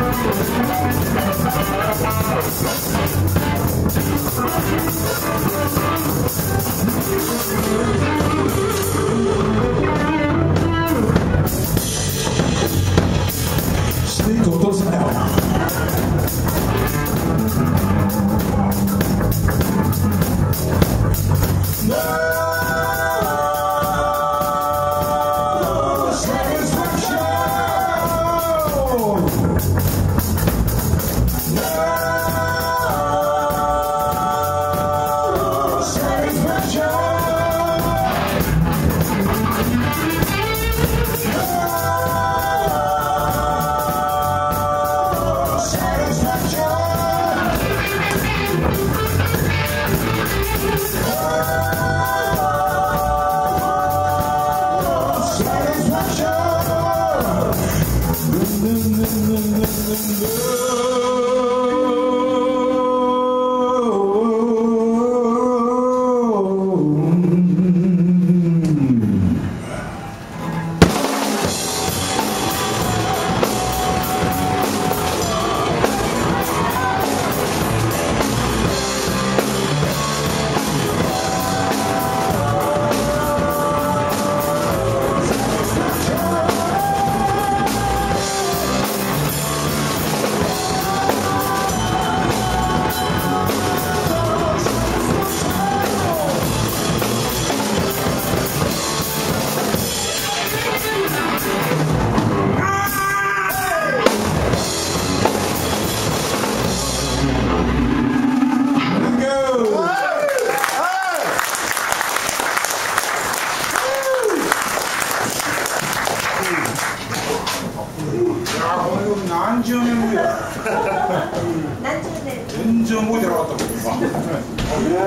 ステーキ落とすなよ何十年ぶりや何十年全然覚えてなかったもん。今